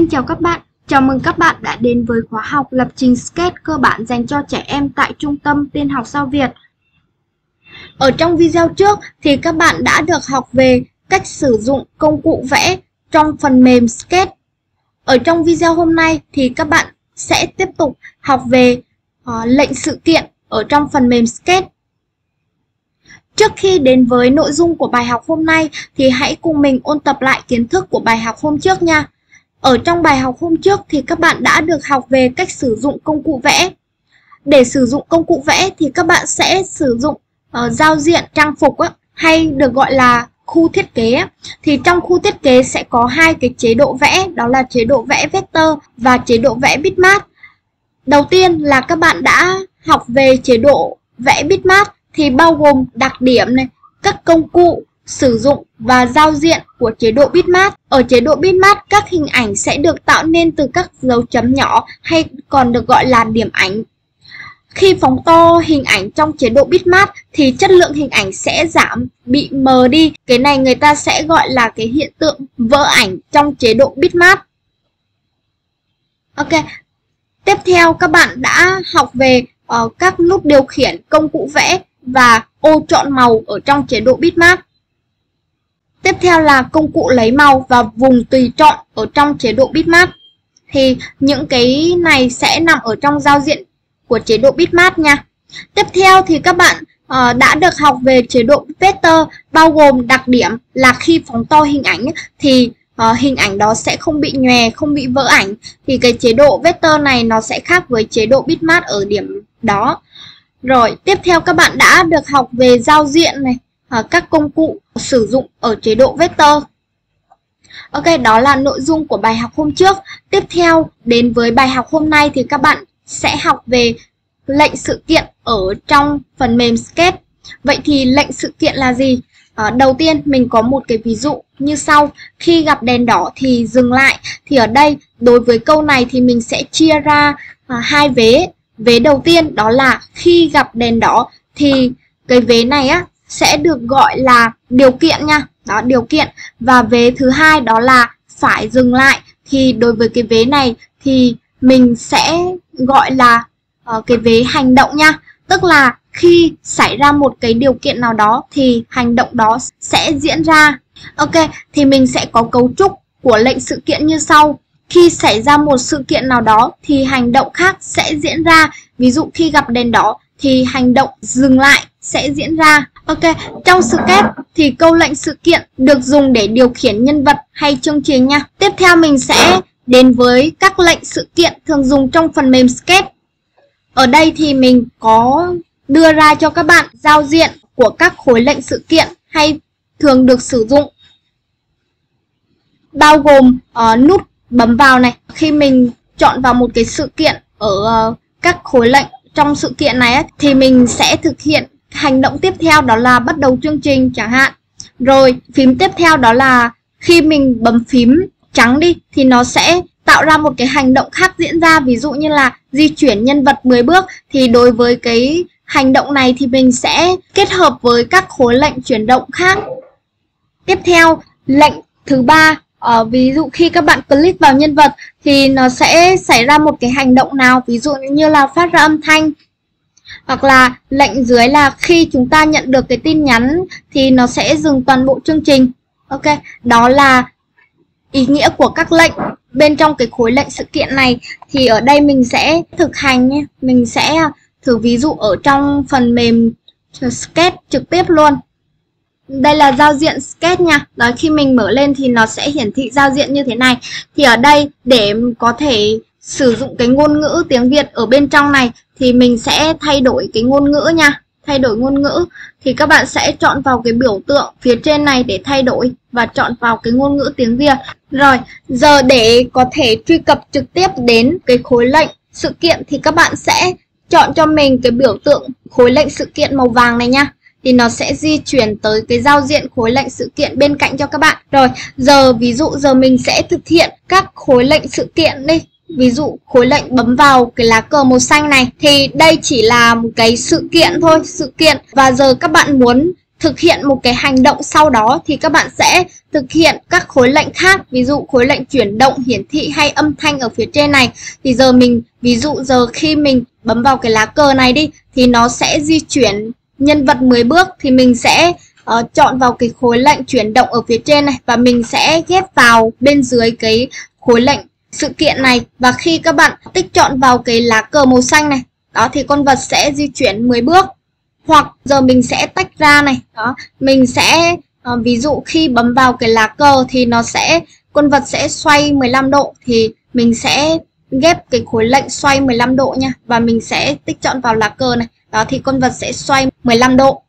Xin chào các bạn, chào mừng các bạn đã đến với khóa học lập trình sketch cơ bản dành cho trẻ em tại Trung tâm Tiên học Sao Việt. Ở trong video trước thì các bạn đã được học về cách sử dụng công cụ vẽ trong phần mềm Sketch. Ở trong video hôm nay thì các bạn sẽ tiếp tục học về uh, lệnh sự kiện ở trong phần mềm Sketch. Trước khi đến với nội dung của bài học hôm nay thì hãy cùng mình ôn tập lại kiến thức của bài học hôm trước nha. Ở trong bài học hôm trước thì các bạn đã được học về cách sử dụng công cụ vẽ. Để sử dụng công cụ vẽ thì các bạn sẽ sử dụng uh, giao diện trang phục á, hay được gọi là khu thiết kế thì trong khu thiết kế sẽ có hai cái chế độ vẽ đó là chế độ vẽ vector và chế độ vẽ bitmap. Đầu tiên là các bạn đã học về chế độ vẽ bitmap thì bao gồm đặc điểm này, các công cụ sử dụng và giao diện của chế độ bitmap. Ở chế độ bitmap, các hình ảnh sẽ được tạo nên từ các dấu chấm nhỏ hay còn được gọi là điểm ảnh. Khi phóng to hình ảnh trong chế độ bitmap thì chất lượng hình ảnh sẽ giảm, bị mờ đi. Cái này người ta sẽ gọi là cái hiện tượng vỡ ảnh trong chế độ bitmap. Ok, tiếp theo các bạn đã học về uh, các nút điều khiển công cụ vẽ và ô chọn màu ở trong chế độ bitmap. Tiếp theo là công cụ lấy màu và vùng tùy chọn ở trong chế độ bitmap. Thì những cái này sẽ nằm ở trong giao diện của chế độ bitmap nha. Tiếp theo thì các bạn uh, đã được học về chế độ vector bao gồm đặc điểm là khi phóng to hình ảnh thì uh, hình ảnh đó sẽ không bị nhòe, không bị vỡ ảnh. Thì cái chế độ vector này nó sẽ khác với chế độ bitmap ở điểm đó. Rồi, tiếp theo các bạn đã được học về giao diện này, À, các công cụ sử dụng ở chế độ vector. Ok, đó là nội dung của bài học hôm trước. Tiếp theo, đến với bài học hôm nay thì các bạn sẽ học về lệnh sự kiện ở trong phần mềm Sketch. Vậy thì lệnh sự kiện là gì? À, đầu tiên mình có một cái ví dụ như sau. Khi gặp đèn đỏ thì dừng lại. Thì ở đây đối với câu này thì mình sẽ chia ra à, hai vế Vế đầu tiên đó là khi gặp đèn đỏ thì cái vế này á sẽ được gọi là điều kiện nha. Đó, điều kiện. Và vế thứ hai đó là phải dừng lại. Thì đối với cái vế này thì mình sẽ gọi là uh, cái vế hành động nha. Tức là khi xảy ra một cái điều kiện nào đó thì hành động đó sẽ diễn ra. Ok, thì mình sẽ có cấu trúc của lệnh sự kiện như sau. Khi xảy ra một sự kiện nào đó thì hành động khác sẽ diễn ra. Ví dụ khi gặp đèn đỏ thì hành động dừng lại sẽ diễn ra. Ok, trong sketch thì câu lệnh sự kiện được dùng để điều khiển nhân vật hay chương trình nha. Tiếp theo mình sẽ đến với các lệnh sự kiện thường dùng trong phần mềm sketch. Ở đây thì mình có đưa ra cho các bạn giao diện của các khối lệnh sự kiện hay thường được sử dụng bao gồm uh, nút bấm vào này khi mình chọn vào một cái sự kiện ở uh, các khối lệnh trong sự kiện này ấy, thì mình sẽ thực hiện hành động tiếp theo đó là bắt đầu chương trình chẳng hạn. Rồi, phím tiếp theo đó là khi mình bấm phím trắng đi thì nó sẽ tạo ra một cái hành động khác diễn ra. Ví dụ như là di chuyển nhân vật 10 bước thì đối với cái hành động này thì mình sẽ kết hợp với các khối lệnh chuyển động khác. Tiếp theo, lệnh thứ ba ở ví dụ khi các bạn click vào nhân vật thì nó sẽ xảy ra một cái hành động nào? Ví dụ như là phát ra âm thanh hoặc là lệnh dưới là khi chúng ta nhận được cái tin nhắn thì nó sẽ dừng toàn bộ chương trình. Ok, đó là ý nghĩa của các lệnh. Bên trong cái khối lệnh sự kiện này thì ở đây mình sẽ thực hành nhé. Mình sẽ thử ví dụ ở trong phần mềm sketch trực tiếp luôn. Đây là giao diện sketch nha. Đó, khi mình mở lên thì nó sẽ hiển thị giao diện như thế này. Thì ở đây để có thể sử dụng cái ngôn ngữ tiếng Việt ở bên trong này thì mình sẽ thay đổi cái ngôn ngữ nha thay đổi ngôn ngữ thì các bạn sẽ chọn vào cái biểu tượng phía trên này để thay đổi và chọn vào cái ngôn ngữ tiếng Việt rồi giờ để có thể truy cập trực tiếp đến cái khối lệnh sự kiện thì các bạn sẽ chọn cho mình cái biểu tượng khối lệnh sự kiện màu vàng này nha thì nó sẽ di chuyển tới cái giao diện khối lệnh sự kiện bên cạnh cho các bạn. Rồi, giờ ví dụ giờ mình sẽ thực hiện các khối lệnh sự kiện đi. Ví dụ khối lệnh bấm vào cái lá cờ màu xanh này thì đây chỉ là một cái sự kiện thôi, sự kiện. Và giờ các bạn muốn thực hiện một cái hành động sau đó thì các bạn sẽ thực hiện các khối lệnh khác. Ví dụ khối lệnh chuyển động hiển thị hay âm thanh ở phía trên này. Thì giờ mình ví dụ giờ khi mình bấm vào cái lá cờ này đi thì nó sẽ di chuyển nhân vật 10 bước. Thì mình sẽ uh, chọn vào cái khối lệnh chuyển động ở phía trên này và mình sẽ ghép vào bên dưới cái khối lệnh sự kiện này. Và khi các bạn tích chọn vào cái lá cờ màu xanh này, đó thì con vật sẽ di chuyển 10 bước. Hoặc giờ mình sẽ tách ra này. Đó, mình sẽ ờ, ví dụ khi bấm vào cái lá cờ thì nó sẽ, con vật sẽ xoay 15 độ thì mình sẽ ghép cái khối lệnh xoay 15 độ nha. Và mình sẽ tích chọn vào lá cờ này. Đó thì con vật sẽ xoay 15 độ.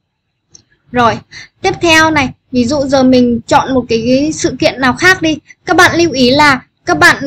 Rồi, tiếp theo này, ví dụ giờ mình chọn một cái sự kiện nào khác đi. Các bạn lưu ý là các bạn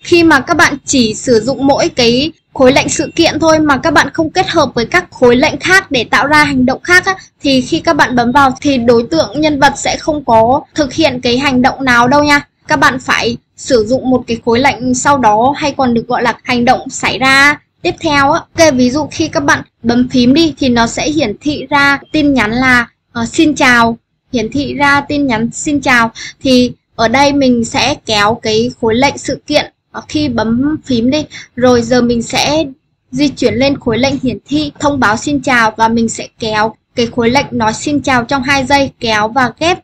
khi mà các bạn chỉ sử dụng mỗi cái khối lệnh sự kiện thôi mà các bạn không kết hợp với các khối lệnh khác để tạo ra hành động khác á, thì khi các bạn bấm vào thì đối tượng nhân vật sẽ không có thực hiện cái hành động nào đâu nha. Các bạn phải sử dụng một cái khối lệnh sau đó hay còn được gọi là hành động xảy ra tiếp theo á. Ok ví dụ khi các bạn bấm phím đi thì nó sẽ hiển thị ra tin nhắn là uh, xin chào. Hiển thị ra tin nhắn xin chào. Thì ở đây mình sẽ kéo cái khối lệnh sự kiện khi bấm phím đi. Rồi giờ mình sẽ di chuyển lên khối lệnh hiển thị, thông báo xin chào và mình sẽ kéo cái khối lệnh nói xin chào trong 2 giây, kéo và ghép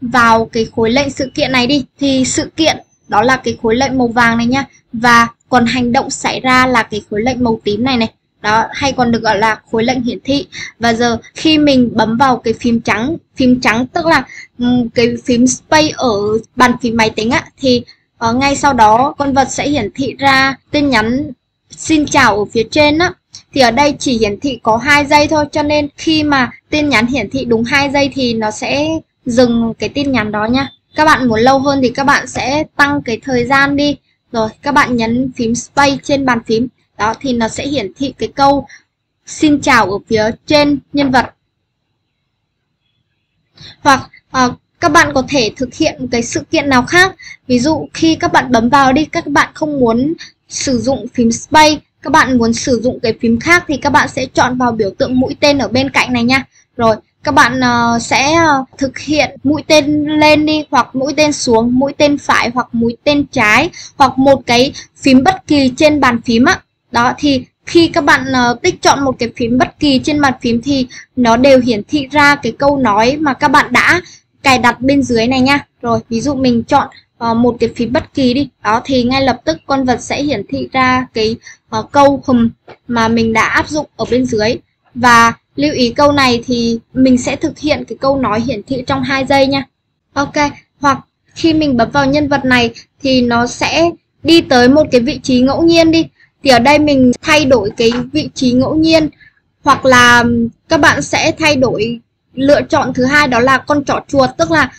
vào cái khối lệnh sự kiện này đi. Thì sự kiện, đó là cái khối lệnh màu vàng này nhá. Và còn hành động xảy ra là cái khối lệnh màu tím này này đó hay còn được gọi là khối lệnh hiển thị. Và giờ khi mình bấm vào cái phím trắng phím trắng tức là cái phím space ở bàn phím máy tính á thì uh, ngay sau đó con vật sẽ hiển thị ra tin nhắn xin chào ở phía trên á. Thì ở đây chỉ hiển thị có hai giây thôi cho nên khi mà tin nhắn hiển thị đúng hai giây thì nó sẽ dừng cái tin nhắn đó nha. Các bạn muốn lâu hơn thì các bạn sẽ tăng cái thời gian đi. Rồi các bạn nhấn phím space trên bàn phím đó thì nó sẽ hiển thị cái câu xin chào ở phía trên nhân vật. Hoặc uh, các bạn có thể thực hiện một cái sự kiện nào khác. Ví dụ khi các bạn bấm vào đi các bạn không muốn sử dụng phím space các bạn muốn sử dụng cái phím khác thì các bạn sẽ chọn vào biểu tượng mũi tên ở bên cạnh này nha. Rồi các bạn uh, sẽ uh, thực hiện mũi tên lên đi hoặc mũi tên xuống mũi tên phải hoặc mũi tên trái hoặc một cái phím bất kỳ trên bàn phím á đó thì khi các bạn uh, tích chọn một cái phím bất kỳ trên bàn phím thì nó đều hiển thị ra cái câu nói mà các bạn đã cài đặt bên dưới này nha. Rồi ví dụ mình chọn uh, một cái phím bất kỳ đi. Đó thì ngay lập tức con vật sẽ hiển thị ra cái uh, câu hùm mà mình đã áp dụng ở bên dưới. Và lưu ý câu này thì mình sẽ thực hiện cái câu nói hiển thị trong 2 giây nha. Ok hoặc khi mình bấm vào nhân vật này thì nó sẽ đi tới một cái vị trí ngẫu nhiên đi thì ở đây mình thay đổi cái vị trí ngẫu nhiên hoặc là các bạn sẽ thay đổi lựa chọn thứ hai đó là con chó chuột. Tức là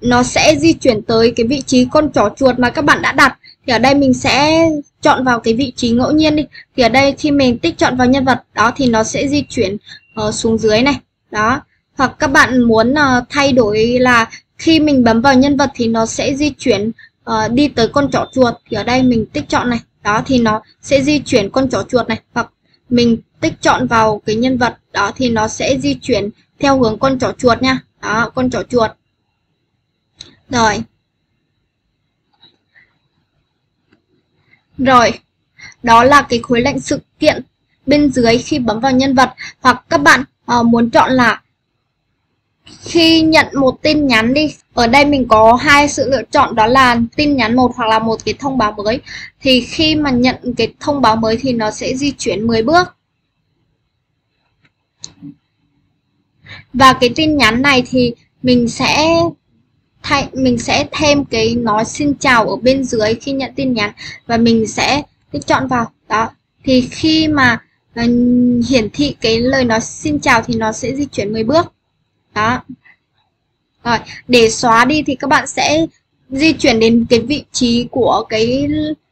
nó sẽ di chuyển tới cái vị trí con chó chuột mà các bạn đã đặt. Thì ở đây mình sẽ chọn vào cái vị trí ngẫu nhiên đi. Thì ở đây khi mình tích chọn vào nhân vật đó thì nó sẽ di chuyển uh, xuống dưới này. Đó. Hoặc các bạn muốn uh, thay đổi là khi mình bấm vào nhân vật thì nó sẽ di chuyển uh, đi tới con chó chuột. Thì ở đây mình tích chọn này đó thì nó sẽ di chuyển con chó chuột này hoặc mình tích chọn vào cái nhân vật đó thì nó sẽ di chuyển theo hướng con chó chuột nha. Đó con chó chuột. Rồi. Rồi đó là cái khối lệnh sự kiện bên dưới khi bấm vào nhân vật. Hoặc các bạn uh, muốn chọn là khi nhận một tin nhắn đi, ở đây mình có hai sự lựa chọn, đó là tin nhắn một hoặc là một cái thông báo mới. Thì khi mà nhận cái thông báo mới thì nó sẽ di chuyển 10 bước. Và cái tin nhắn này thì mình sẽ thay, mình sẽ thêm cái nói xin chào ở bên dưới khi nhận tin nhắn và mình sẽ tích chọn vào. Đó. Thì khi mà ờ, hiển thị cái lời nói xin chào thì nó sẽ di chuyển 10 bước đó. Rồi, để xóa đi thì các bạn sẽ di chuyển đến cái vị trí của cái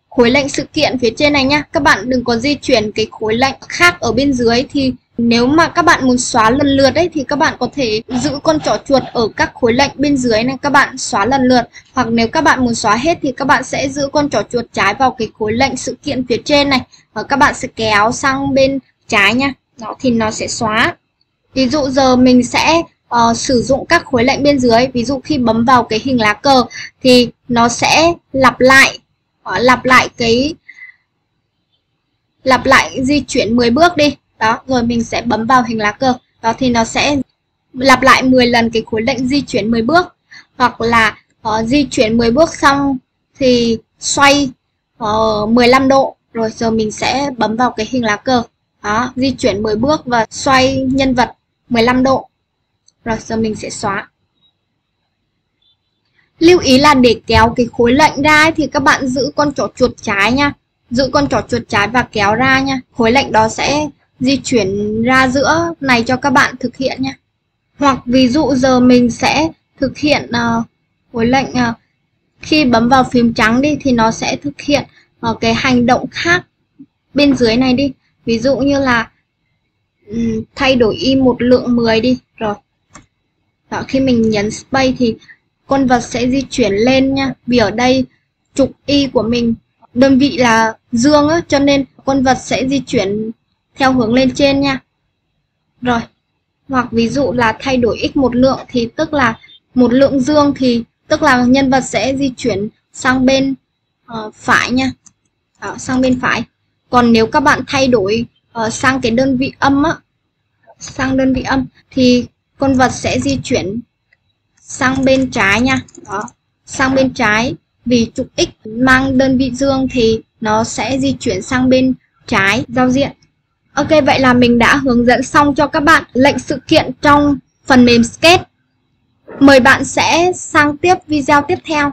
khối lệnh sự kiện phía trên này nhá. Các bạn đừng có di chuyển cái khối lệnh khác ở bên dưới thì nếu mà các bạn muốn xóa lần lượt ấy thì các bạn có thể giữ con trỏ chuột ở các khối lệnh bên dưới này, các bạn xóa lần lượt. Hoặc nếu các bạn muốn xóa hết thì các bạn sẽ giữ con trỏ chuột trái vào cái khối lệnh sự kiện phía trên này. Và các bạn sẽ kéo sang bên trái nha đó, thì nó sẽ xóa. Ví dụ giờ mình sẽ uh, sử dụng các khối lệnh bên dưới. Ví dụ khi bấm vào cái hình lá cờ thì nó sẽ lặp lại uh, lặp lại cái lặp lại di chuyển 10 bước đi. Đó rồi mình sẽ bấm vào hình lá cờ. Đó thì nó sẽ lặp lại 10 lần cái khối lệnh di chuyển 10 bước. Hoặc là uh, di chuyển 10 bước xong thì xoay uh, 15 độ. Rồi giờ mình sẽ bấm vào cái hình lá cờ. Đó di chuyển 10 bước và xoay nhân vật 15 độ rồi giờ mình sẽ xóa. Lưu ý là để kéo cái khối lệnh ra ấy, thì các bạn giữ con trỏ chuột trái nha. Giữ con trỏ chuột trái và kéo ra nha. Khối lệnh đó sẽ di chuyển ra giữa này cho các bạn thực hiện nha. Hoặc ví dụ giờ mình sẽ thực hiện uh, khối lệnh uh, khi bấm vào phím trắng đi thì nó sẽ thực hiện uh, cái hành động khác bên dưới này đi. Ví dụ như là um, thay đổi y một lượng 10 đi. Rồi đó, khi mình nhấn space thì con vật sẽ di chuyển lên nha. Vì ở đây trục y của mình đơn vị là dương á cho nên con vật sẽ di chuyển theo hướng lên trên nha. Rồi hoặc ví dụ là thay đổi x một lượng thì tức là một lượng dương thì tức là nhân vật sẽ di chuyển sang bên uh, phải nha. Đó, sang bên phải. Còn nếu các bạn thay đổi uh, sang cái đơn vị âm á sang đơn vị âm thì con vật sẽ di chuyển sang bên trái nha đó, sang bên trái vì trục x mang đơn vị dương thì nó sẽ di chuyển sang bên trái giao diện Ok, vậy là mình đã hướng dẫn xong cho các bạn lệnh sự kiện trong phần mềm Sketch. Mời bạn sẽ sang tiếp video tiếp theo.